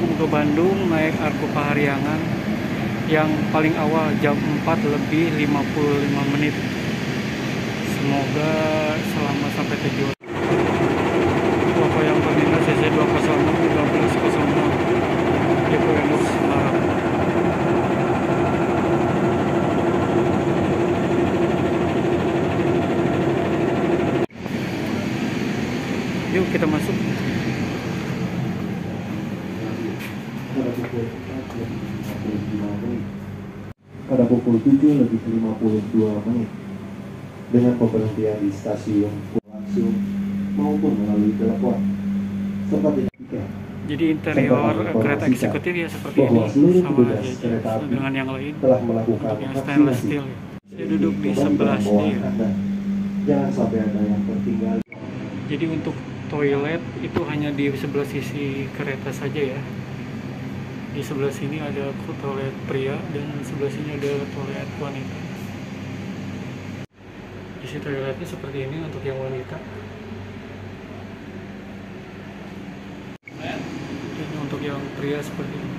Pulang ke Bandung naik Argo Pahariangan yang paling awal jam 4 lebih 55 menit. Semoga selama sampai tujuan. Bapak yang berminat CC 206 1306 Depo Endok Semarang. 57 lebih 52 menit dengan pemberhentian di stasiun langsung maupun melalui telepon serta dinaikkan. Jadi interior kereta eksekutif ya seperti bahwa ini seluruh sama aja, ya, kereta ya, api dengan yang lain telah melakukan yang stainless steel. Ya. Saya duduk di sebelah sini. Ya. Jangan sampai ada yang tertinggal. Jadi untuk toilet itu hanya di sebelah sisi kereta saja ya. Di sebelah sini ada toilet pria dan sebelah sini ada toilet wanita. Isi toiletnya seperti ini untuk yang wanita. Ini untuk yang pria seperti ini.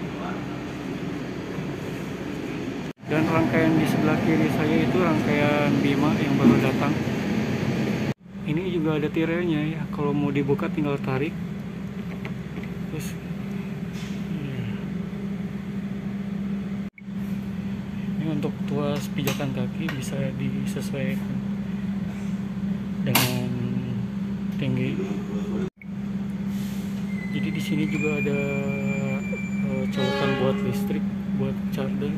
Dan rangkaian di sebelah kiri saya itu rangkaian Bima yang baru datang ini juga ada tirainya ya kalau mau dibuka tinggal tarik terus hmm. ini untuk pijakan kaki bisa disesuaikan dengan tinggi. Jadi di sini juga ada eh, colokan buat listrik buat charger.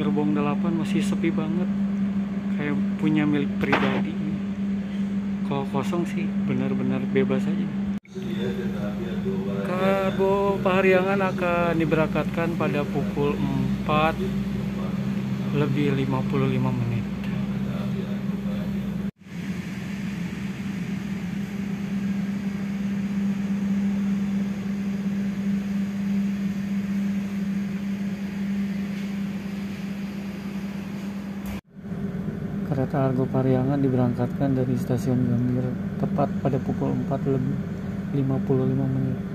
Gerbong 8 masih sepi banget. Kayak punya milik pribadi. Kalau kosong sih benar-benar bebas aja Pahariangan akan diberangkatkan pada pukul 4 lebih 55 menit Kereta Argo Pariangan diberangkatkan dari stasiun Gambir tepat pada pukul 4 lebih 55 menit.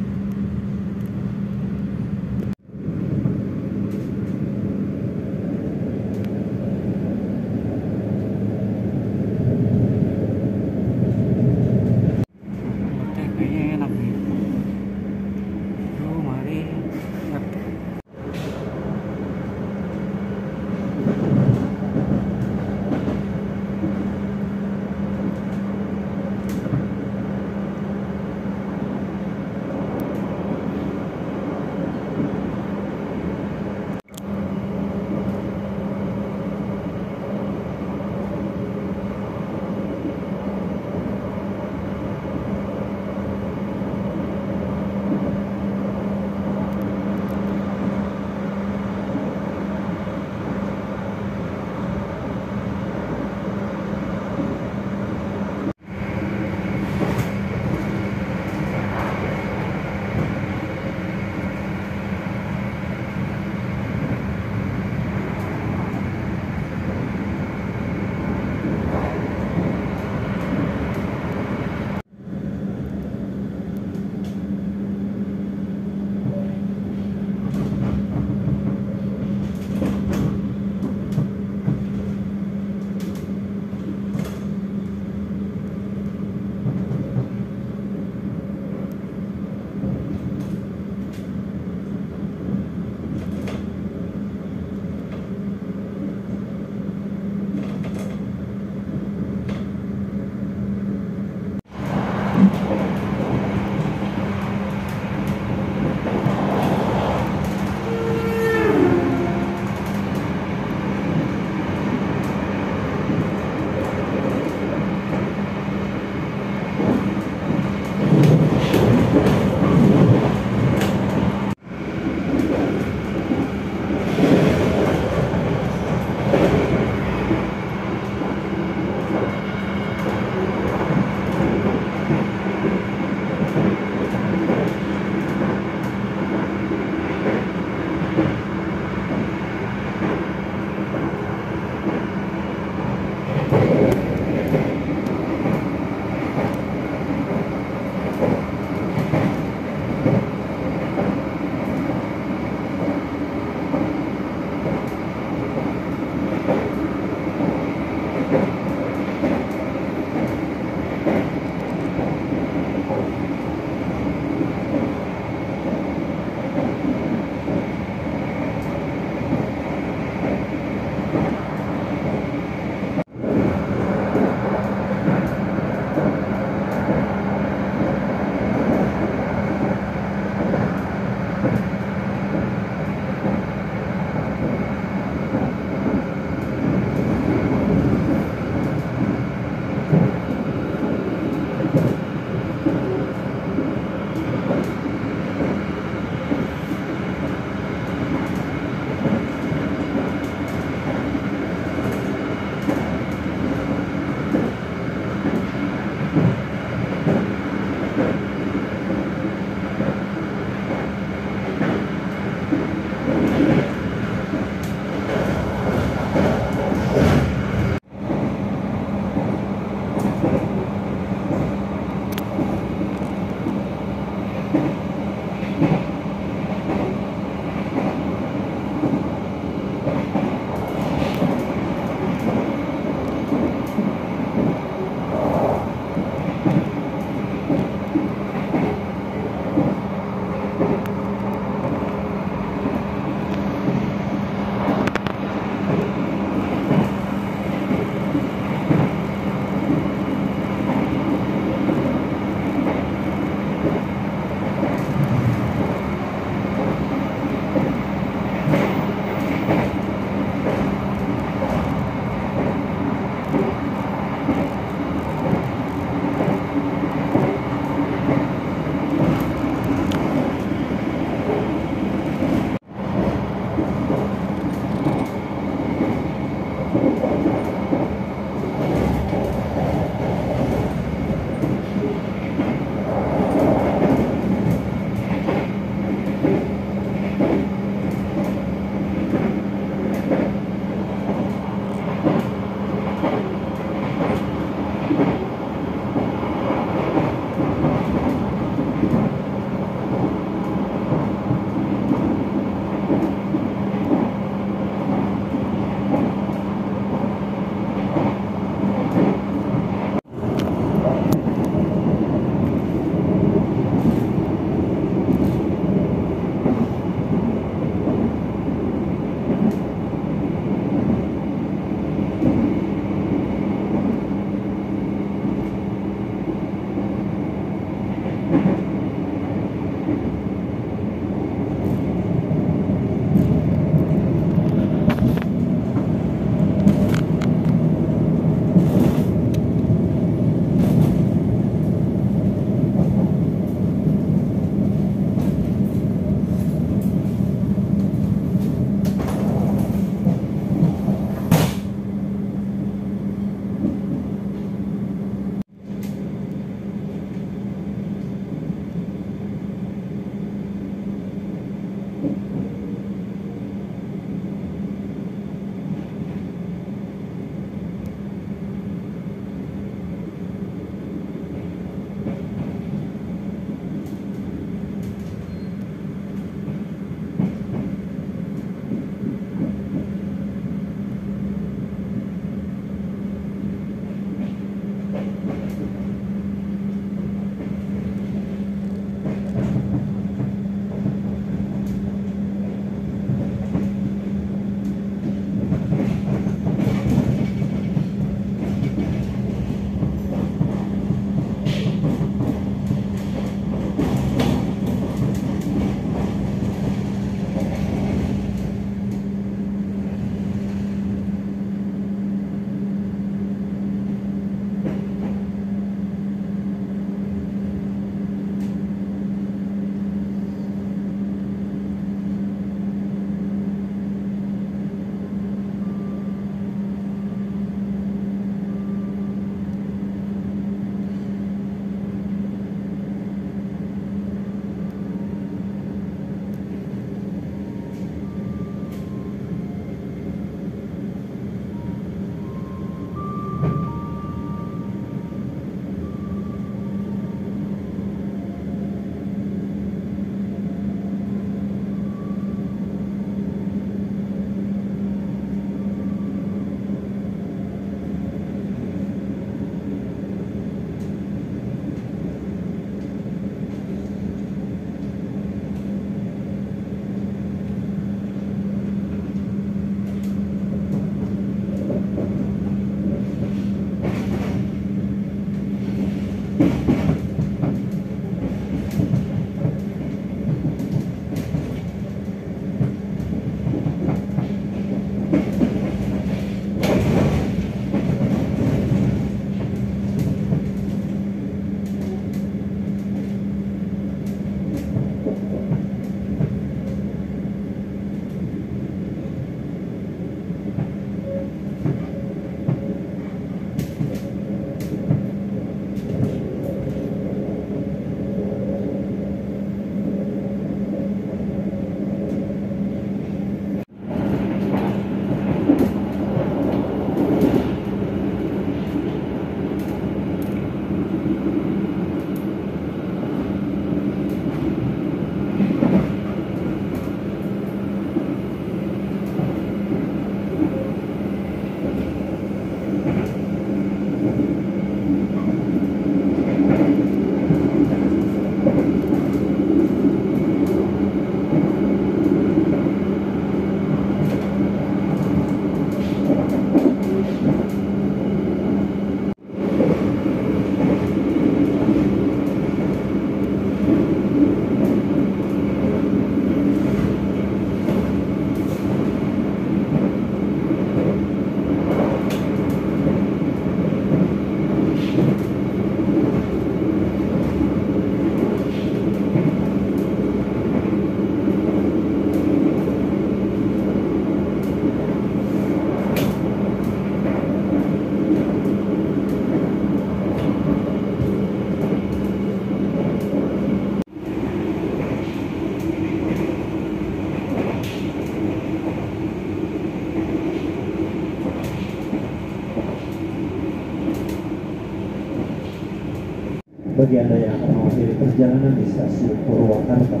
Anda yang akan mengakhiri perjalanan di stasiun Purwakarta,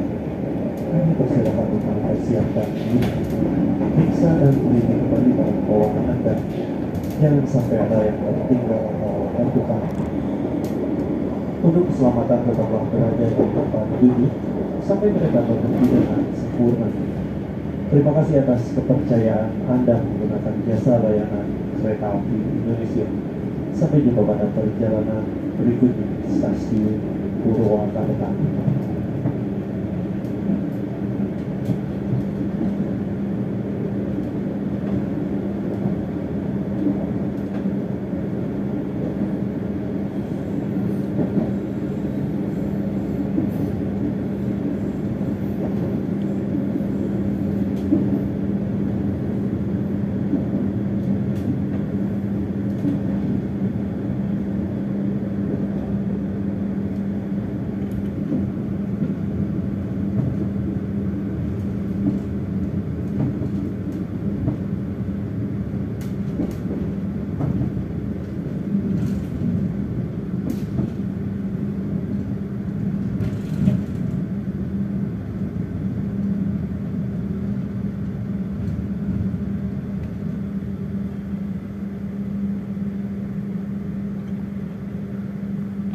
kami persilakan untuk mempersiapkan diri, periksa dan teliti kembali barang bawaan Anda. Jangan sampai ada yang tertinggal atau tertukar. Untuk keselamatan tetaplah berada di tempat duduk sampai mereka berhenti dengan sempurna. Terima kasih atas kepercayaan Anda menggunakan jasa layanan kereta api Indonesia. Sampai jumpa pada perjalanan berikutnya stasiun Purwakarta.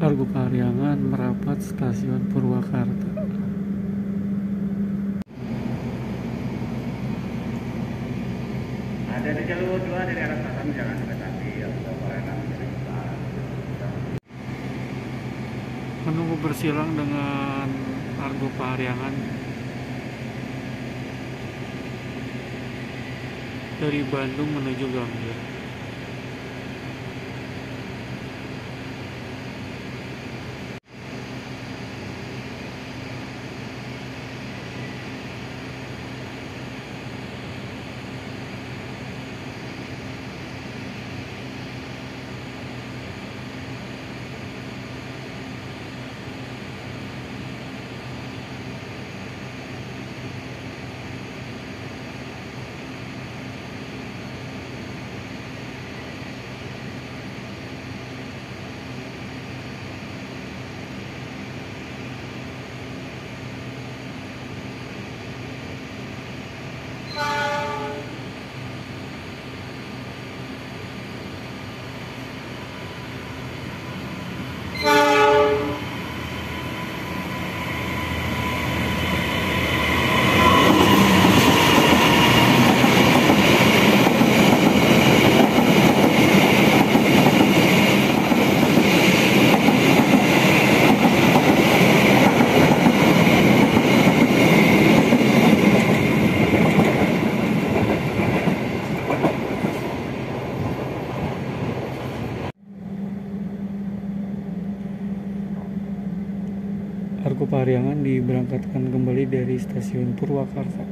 Pahariangan merapat stasiun Purwakarta. Ada di jalur dua dari arah selatan jangan mendekati atau utara. Menunggu bersilang dengan Argo Pahariangan dari Bandung menuju Gambir. Argo Pahariangan diberangkatkan kembali dari stasiun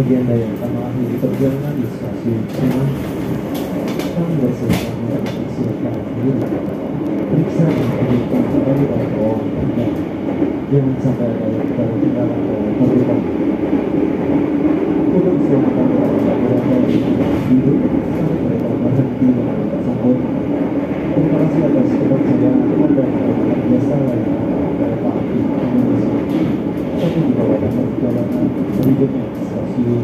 Bagi Anda yang akan mengakhiri perjalanan di stasiun Cimahi, kami bersilakan untuk silakan diri. Periksa dan kembali pada bawah. Jangan sampai ada yang tertinggalan oleh terdepan. Untuk keselamatan para berada di tempat duduk saat mereka berhenti mengambil tersebut. Terima kasih atas kepercayaan Anda kepada jasa layanan kereta api Indonesia. Sampai jumpa pada perjalanan berikutnya di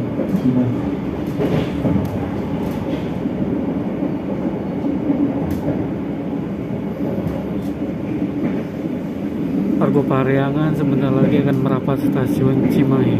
Argo Parahyangan sebentar lagi akan merapat stasiun Cimahi.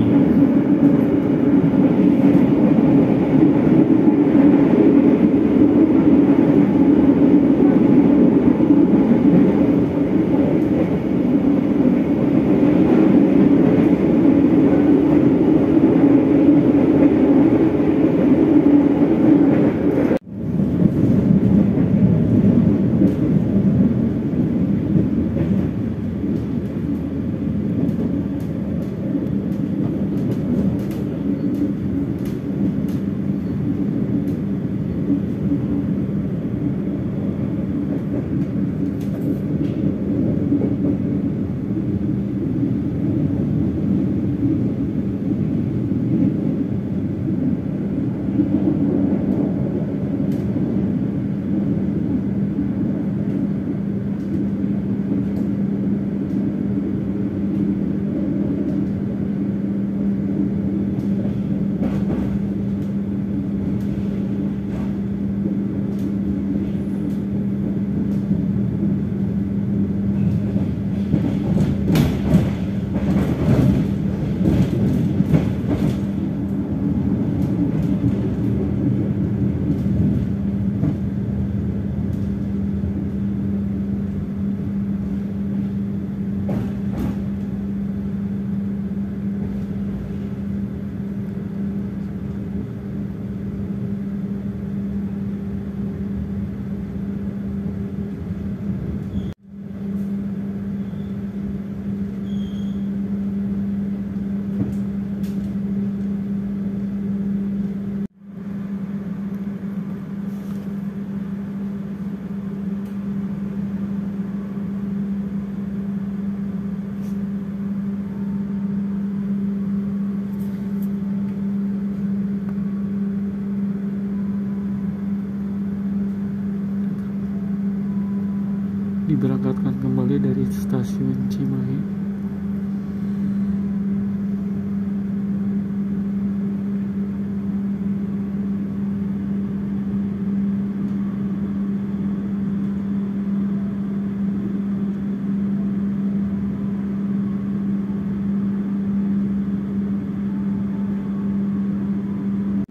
Diberangkatkan kembali dari stasiun Cimahi.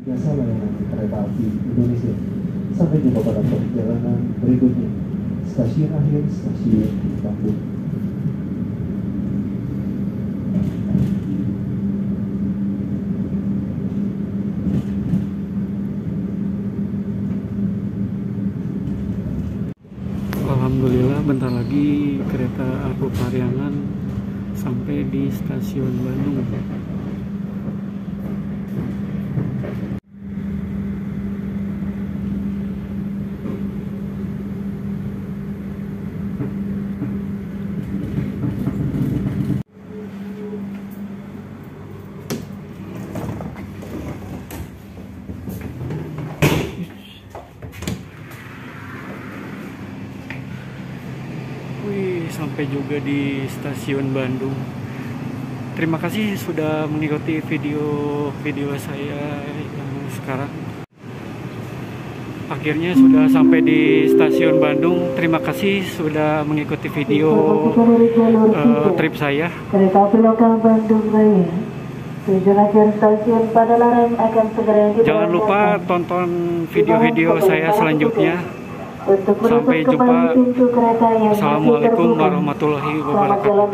Jasa layanan kereta api Indonesia. Sampai jumpa pada perjalanan berikutnya. Stasiun akhir stasiun Bandung. Alhamdulillah bentar lagi kereta Argo Parahyangan sampai di stasiun Bandung. Wih, sampai juga di stasiun Bandung. Terima kasih sudah mengikuti video-video saya yang sekarang. Akhirnya sudah sampai di stasiun Bandung. Terima kasih sudah mengikuti video eh, trip saya. Kereta api lokal Bandung Raya. Tujuan akhir stasiun Padalarang akan segera. Jangan lupa tonton video-video saya selanjutnya. Untuk Sampai jumpa. Assalamualaikum warahmatullahi wabarakatuh.